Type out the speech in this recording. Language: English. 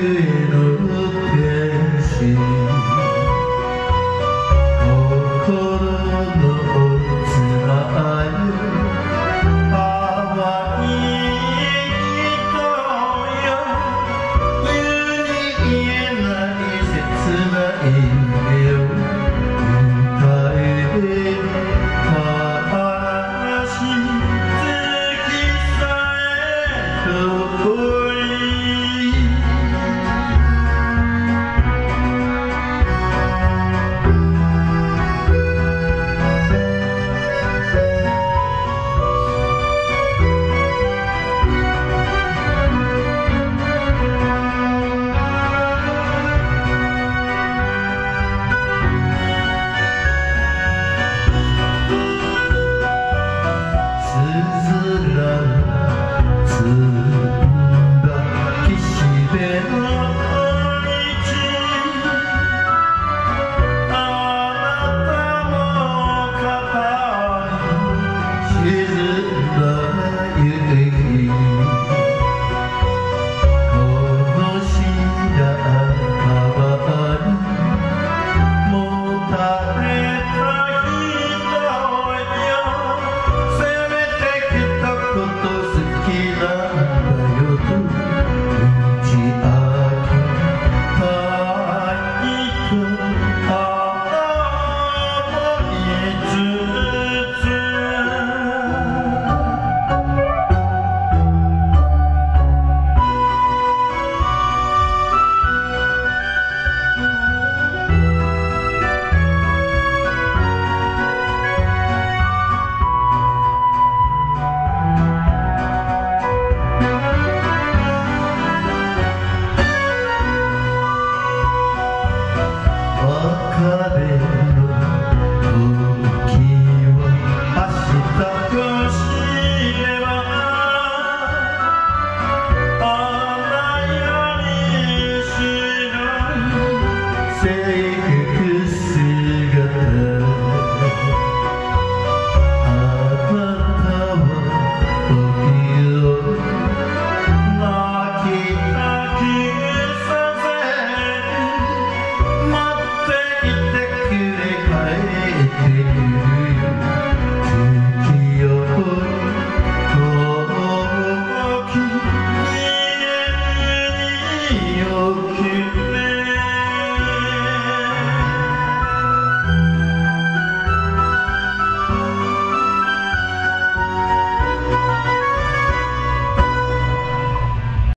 você. yok ki